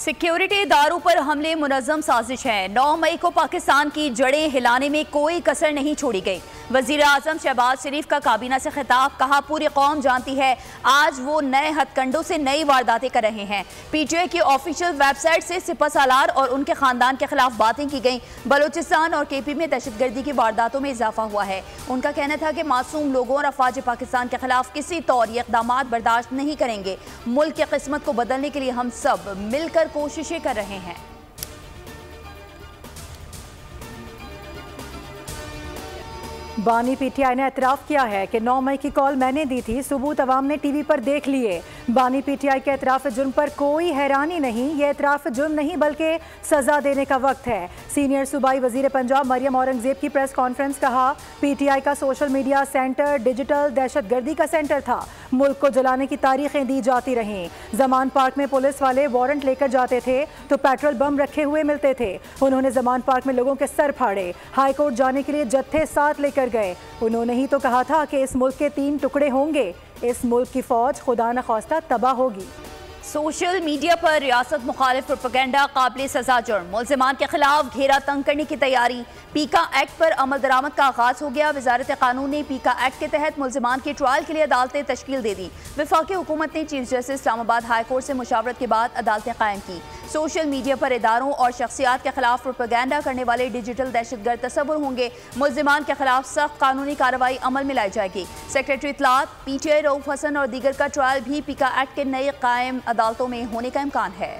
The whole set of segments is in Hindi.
सिक्योरिटी इदारों पर हमले मुनजम साजिश है। नौ मई को पाकिस्तान की जड़ें हिलाने में कोई कसर नहीं छोड़ी गई। वज़ीर आज़म शहबाज शरीफ का काबीना से खिताब, कहा, पूरी कौम जानती है, आज वो नए हथकंडों से नई वारदातें कर रहे हैं। पीटीआई की ऑफिशियल वेबसाइट से सिपा सालार और उनके खानदान के खिलाफ बातें की गई। बलोचिस्तान और के पी में दहशतगर्दी की वारदातों में इजाफा हुआ है। उनका कहना था कि मासूम लोगों और अफवाज पाकिस्तान के खिलाफ किसी तौर ये इकदाम बर्दाश्त नहीं करेंगे। मुल्क की किस्मत को बदलने के लिए हम सब मिलकर कोशिशें कर रहे हैं। बानी पीटीआई ने एतराफ़ किया है कि 9 मई की कॉल मैंने दी थी। सबूत अवाम ने टीवी पर देख लिए। बानी पीटीआई के एतराफ़ जुर्म पर कोई हैरानी नहीं, ये एतराफ़ जुर्म नहीं, बल्कि सज़ा देने का वक्त है। सीनियर सूबाई वज़ीर पंजाब मरियम औरंगज़ेब की प्रेस कॉन्फ्रेंस कहा, पीटीआई का सोशल मीडिया सेंटर डिजिटल दहशत गर्दी का सेंटर था। मुल्क को जलाने की तारीखें दी जाती रहीं। जमान पार्क में पुलिस वाले वारंट लेकर जाते थे तो पेट्रोल बम रखे हुए मिलते थे। उन्होंने जमान पार्क में लोगों के सर फाड़े। हाईकोर्ट जाने के लिए जत्थे साथ लेकर गए। उन्होंने ही तो कहा था कि इस मुल्क के तीन टुकड़े होंगे। इस मुल्क की फौज खुदा न खास्ता तबाह होगी। सोशल मीडिया पर रियासत मुखालिफ प्रोपगेंडा काबिल सजा जुर्म। मुलजमान के खिलाफ घेरा तंग करने की तैयारी। पीका एक्ट पर अमल दरामद का आगाज़ हो गया। वजारत कानून ने पीका एक्ट के तहत मुलजमान के ट्रायल के लिए अदालतें तश्कील दे दी। विफाकी हुकूमत ने chief justice Islamabad high court से मुशावरत के बाद अदालतें कायम की। सोशल मीडिया पर इदारों और शख्सियात के खिलाफ प्रोपगेंडा करने वाले डिजिटल दहशतगर्द तस्वुर होंगे। मुलजमान के खिलाफ सख्त कानूनी कार्रवाई अमल में लाई जाएगी। Secretary इतलात P T I Rauf Hasan और दीगर का ट्रायल भी पीका एक्ट के नए कायम अदालतों में होने का इम्कान है।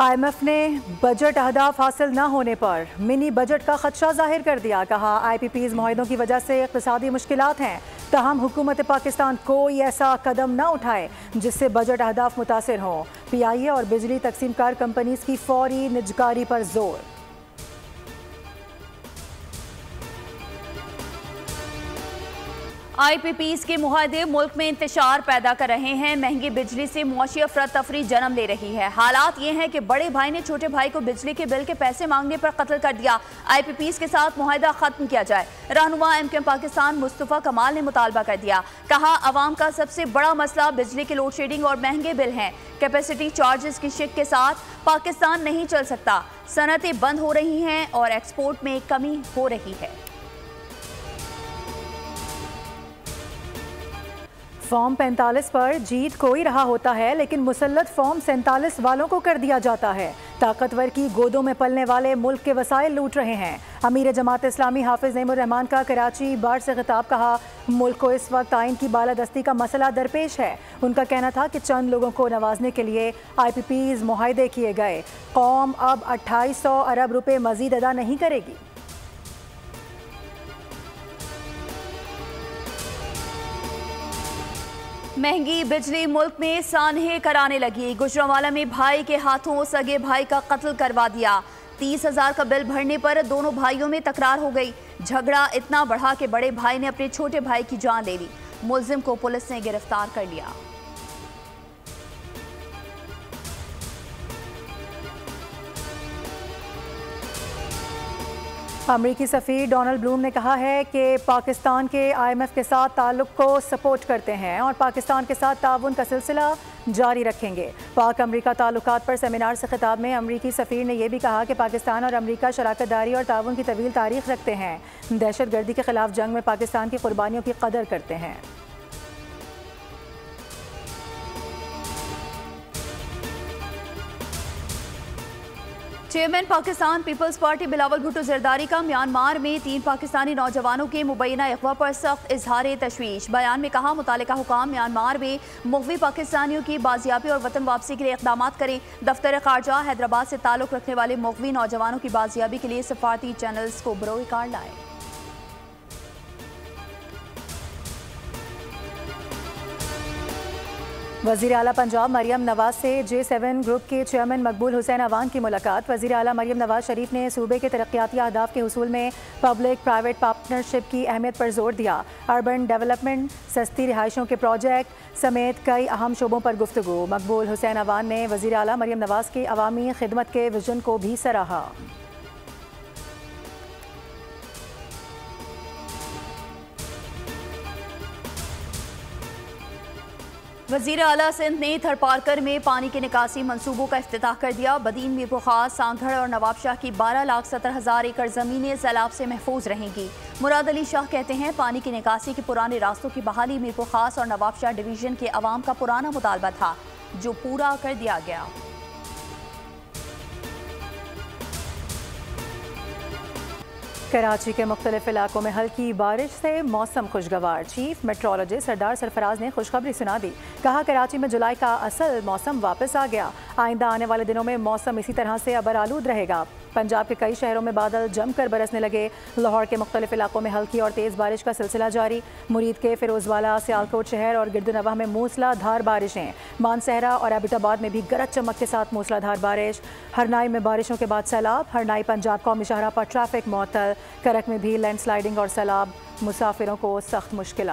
आईएमएफ ने बजट अहदाफ हासिल न होने पर मिनी बजट का खदशा ज़ाहिर कर दिया, कहा आईपीपीज माहों की वजह से इकतदी मुश्किल हैं। तहम हुकूमत पाकिस्तान कोई ऐसा कदम न उठाए जिससे बजट अहदाफ मुतासर हों। पी आई ए और बिजली तकसीम कार कंपनीज़ की फौरी निजकारी पर ज़ोर। आई पी पी के मुहिदे मुल्क में इंतशार पैदा कर रहे हैं। महँगी बिजली से मुआशी अफरा तफरी जन्म ले रही है। हालात ये हैं कि बड़े भाई ने छोटे भाई को बिजली के बिल के पैसे मांगने पर कत्ल कर दिया। आई पी पी के साथ मुहिदा खत्म किया जाए। रहनुमा एम के पाकिस्तान मुस्तफ़ा कमाल ने मुतालबा कर दिया। कहा, आवाम का सबसे बड़ा मसला बिजली के लोड शेडिंग और महँगे बिल हैं। कैपेसिटी चार्जेस की शिक के साथ पाकिस्तान नहीं चल सकता। सनतें बंद हो रही हैं और एक्सपोर्ट में कमी हो रही है। फॉर्म 45 पर जीत कोई रहा होता है, लेकिन मुसलत फॉर्म सैंतालीस वालों को कर दिया जाता है। ताकतवर की गोदों में पलने वाले मुल्क के वसाइल लूट रहे हैं। अमीर जमात इस्लामी हाफिज नईमान का कराची बार से खिताब कहा, मुल्क को इस वक्त आइन की बालादस्ती का मसला दरपेश है। उनका कहना था कि चंद लोगों को नवाजने के लिए आई पी पीज माहे किए गए। कौम अब अट्ठाईस सौ अरब रुपये मजीद अदा नहीं करेगी। महँगी बिजली मुल्क में सानहे कराने लगी। गुजरावाला में भाई के हाथों सगे भाई का कत्ल करवा दिया। तीस हज़ार का बिल भरने पर दोनों भाइयों में तकरार हो गई। झगड़ा इतना बढ़ा कि बड़े भाई ने अपने छोटे भाई की जान ले ली। मुलजिम को पुलिस ने गिरफ़्तार कर लिया। अमरीकी सफ़ीर डोनाल्ड ब्लूम ने कहा है कि पाकिस्तान के आईएमएफ के साथ ताल्लुक को सपोर्ट करते हैं और पाकिस्तान के साथ ताउन का सिलसिला जारी रखेंगे। पाक अमरीका ताल्लुक पर सेमिनार से खिताब में अमरीकी सफ़ीर ने यह भी कहा कि पाकिस्तान और अमरीका शराकत दारी और ताउन की तवील तारीख रखते हैं। दहशत गर्दी के खिलाफ जंग में पाकिस्तान की कुर्बानियों की कदर करते हैं। Chairman Pakistan peoples party Bilawal Bhutto Zardari का म्यांमार में तीन पाकिस्तानी नौजवानों के मुबैना अगवा पर सख्त इजहार तशवीश। बयान में कहा मुतल हुकाम म्यांमार में मुखवी पाकिस्तानियों की बाजियाबी और वतन वापसी के लिए इकदाम करें। दफ्तर खारजा, हैदराबाद से ताल्लुक़ रखने वाले मुखवी नौजवानों की बाजियाबी के लिए सफारती चैनल्स को बरोकार लाए। वज़ीर अला पंजाब मरियम नवाज़ से जे सेवन ग्रुप के चेयरमैन मकबूल हुसैन अवान की मुलाकात। वज़ीर अला मरियम नवाज़ शरीफ ने सूबे के तरक्याती अहदाफ के हसूल में पब्लिक प्राइवेट पार्टनरशिप की अहमियत पर ज़ोर दिया। अर्बन डेवलपमेंट, सस्ती रिहाइशों के प्रोजेक्ट समेत कई अहम शोबों पर गुफ्तु मकबूल हुसैन अवान ने वजी अला मरियम नवाज़ की अवामी खिदमत के विजन को भी सराहा। वज़ीर अला सिंध ने थरपारकर में पानी के निकासी मनसूबों का अफ्ताह कर दिया। बदीन में बुखार सांगढ़ और नवाबशाह की बारह लाख सत्तर हज़ार एकड़ जमीनें सैलाब से महफूज रहेंगी। मुराद अली शाह कहते हैं, पानी की निकासी के पुराने रास्तों की बहाली में खास और नवाबशाह डिवीज़न के अवाम का पुराना मुतालबा था, जो पूरा कर दिया गया। कराची के मुख्तलिफ़ इलाकों में हल्की बारिश से मौसम खुशगवार। चीफ मेट्रोलॉजिस्ट सरदार सरफराज ने खुशखबरी सुना दी। कहा कराची में जुलाई का असल मौसम वापस आ गया। आइंदा आने वाले दिनों में मौसम इसी तरह से अबर आलूद रहेगा। पंजाब के कई शहरों में बादल जमकर बरसने लगे। लाहौर के मुख्तलिफ़ इलाकों में हल्की और तेज़ बारिश का सिलसिला जारी। मुरीद के फिरोजवाला, सियालकोट शहर और गिरदनवा में मूसलाधार बारिशें। मानसहरा और एबिटाबाद में भी गरज चमक के साथ मूसलाधार बारिश। हरनाई में बारिशों के बाद सैलाब। हरनाई, पंजाब, कौमी शाहरा पर ट्रैफ़िक मअतल करक में भी लैंडस्लाइडिंग और सैलाब, मुसाफिरों को सख्त मुश्किल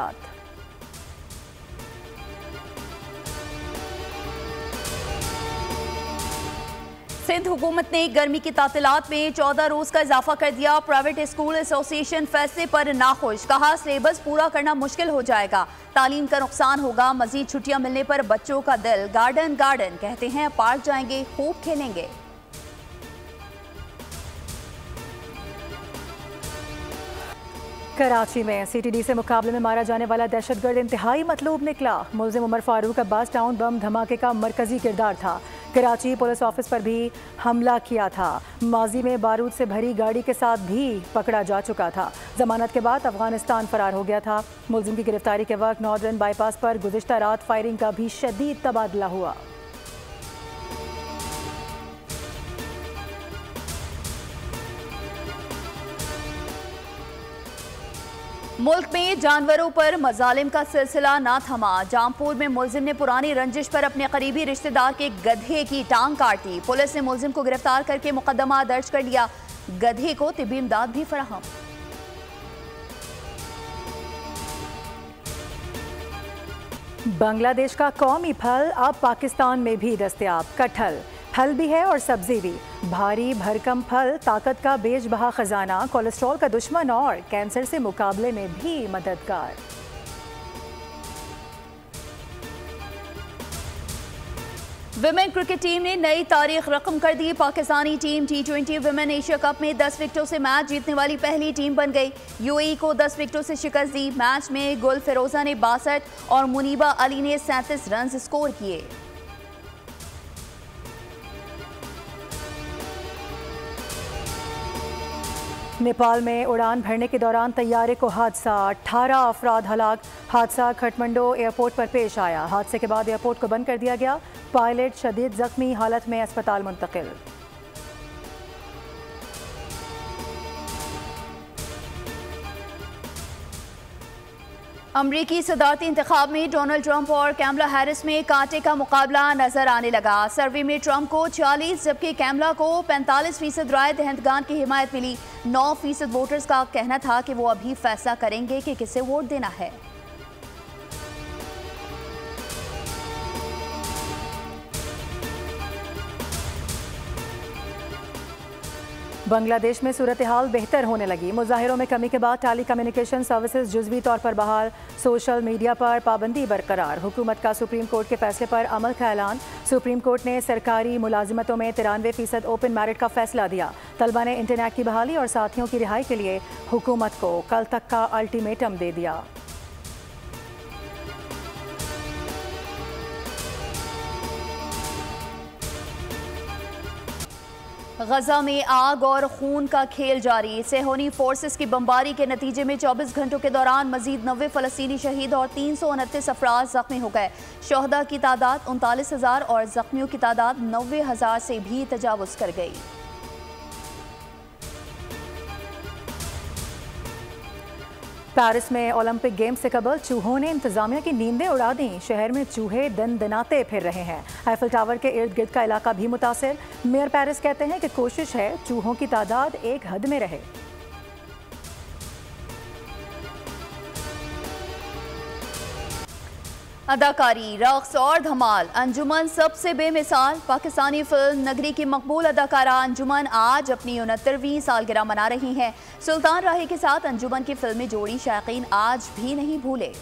सिंध हुकूमत ने गर्मी की तातीलत में चौदह रोज का इजाफा कर दिया। प्राइवेट स्कूल एसोसिएशन फैसले पर नाखुश। कहा, सिलेबस पूरा करना मुश्किल हो जाएगा। तालीम का नुकसान होगा। मजीद छुट्टियाँ मिलने पर बच्चों का दिल गार्डन गार्डन कहते हैं। पार्क जाएँगे, खूब खेलेंगे। कराची में सीटीडी से मुकाबले में मारा जाने वाला दहशतगर्द इंतहाई मतलूब निकला। मुलजिम उमर फारूक अब्बास टाउन बम धमाके का मरकजी किरदार था। कराची पुलिस ऑफ़िस पर भी हमला किया था। माजी में बारूद से भरी गाड़ी के साथ भी पकड़ा जा चुका था। जमानत के बाद अफ़गानिस्तान फरार हो गया था। मुलजिम की गिरफ्तारी के वक्त नॉर्दर्न बाईपास पर गुजशत रात फायरिंग का भी शदीद तबादला हुआ। मुल्क में जानवरों पर मजालिम का सिलसिला ना थमा। जामपुर में मुलजिम ने पुरानी रंजिश पर अपने करीबी रिश्तेदार के गधे की टांग काटी पुलिस ने मुलजिम को गिरफ़्तार करके मुकदमा दर्ज कर लिया। गधे को तिबी इमदाद भी फराहम। बांग्लादेश का कौमी फल अब पाकिस्तान में भी दस्तियाब, कटहल। फल भी है और सब्ज़ी भी। भारी भरकम फल, ताकत का बेजबहा खजाना, कोलेस्ट्रॉल का दुश्मन और कैंसर से मुकाबले में भी मददगार। विमेन क्रिकेट टीम ने नई तारीख रकम कर दी। Pakistani team T twenty women Asia cup में 10 विकेटों से मैच जीतने वाली पहली टीम बन गई। यूएई को 10 विकेटों से शिकस्त दी। मैच में गुल फिरोजा ने बासठ और मुनीबा अली ने सैंतीस रन स्कोर किए। नेपाल में उड़ान भरने के दौरान तैयारे को हादसा। 18 अफराद हलाक। हादसा खटमंडो एयरपोर्ट पर पेश आया। हादसे के बाद एयरपोर्ट को बंद कर दिया गया। पायलट शदीद जख्मी हालत में अस्पताल मुंतकिल। अमरीकी सदारती इंतब में डोनाल्ड ट्रंप और कैमला हैरिस में कांटे का मुकाबला नज़र आने लगा। सर्वे में ट्रंप को 40 जबकि कैमला को 45 फ़ीसद राय दहंदगान की हिमायत मिली। 9 फ़ीसद वोटर्स का कहना था कि वो अभी फैसला करेंगे कि किसे वोट देना है। बांग्लादेश में सूरत हाल बेहतर होने लगी। मुजाहरों में कमी के बाद टेली कम्युनिकेशन सर्विसेज़ जुजवी तौर पर बहाल। सोशल मीडिया पर पाबंदी बरकरार। हुकूमत का सुप्रीम कोर्ट के फैसले पर अमल का ऐलान। सुप्रीम कोर्ट ने सरकारी मुलाजिमतों में तिरानवे फ़ीसद ओपन मैरिट का फैसला दिया। तलबा ने इंटरनेट की बहाली और साथियों की रिहाई के लिए हुकूमत को कल तक का अल्टीमेटम दे दिया। गजा में आग और खून का खेल जारी। सेहोनी फोर्सेस की बमबारी के नतीजे में 24 घंटों के दौरान मजीद नबे फलस्तनी शहीद और तीन सौ उनतीस अफराज जख्मी हो गए। शहदा की तादाद उनतालीस हज़ार और जख्मियों की तादाद नबे हज़ार से भी तजावज़ कर गई। पेरिस में ओलंपिक गेम्स से कबल चूहों ने इंतजामिया की नींदें उड़ा दी। शहर में चूहे दन दनाते फिर रहे हैं। आइफल टावर के इर्द गिर्द का इलाका भी मुतासर। मेयर पेरिस कहते हैं कि कोशिश है चूहों की तादाद एक हद में रहे। अदाकारी, रक्स और धमाल। अंजुमन सबसे बेमिसाल। पाकिस्तानी फ़िल्म नगरी की मकबूल अदाकारा अंजुमन आज अपनी उनहत्तरवीं सालगिरह मना रही हैं। सुल्तान राही के साथ अंजुमन की फिल्मी जोड़ी शायकीन आज भी नहीं भूले।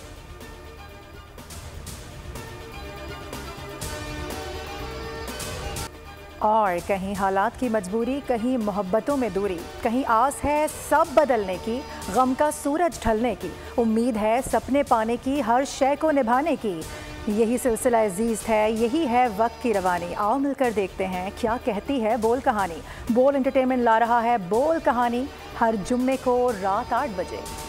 और कहीं हालात की मजबूरी, कहीं मोहब्बतों में दूरी, कहीं आस है सब बदलने की, गम का सूरज ढलने की, उम्मीद है सपने पाने की, हर शय को निभाने की। यही सिलसिला अज़ीज़ है, यही है वक्त की रवानी। आओ मिलकर देखते हैं क्या कहती है बोल कहानी। बोल एंटरटेनमेंट ला रहा है बोल कहानी। हर जुम्मे को रात आठ बजे।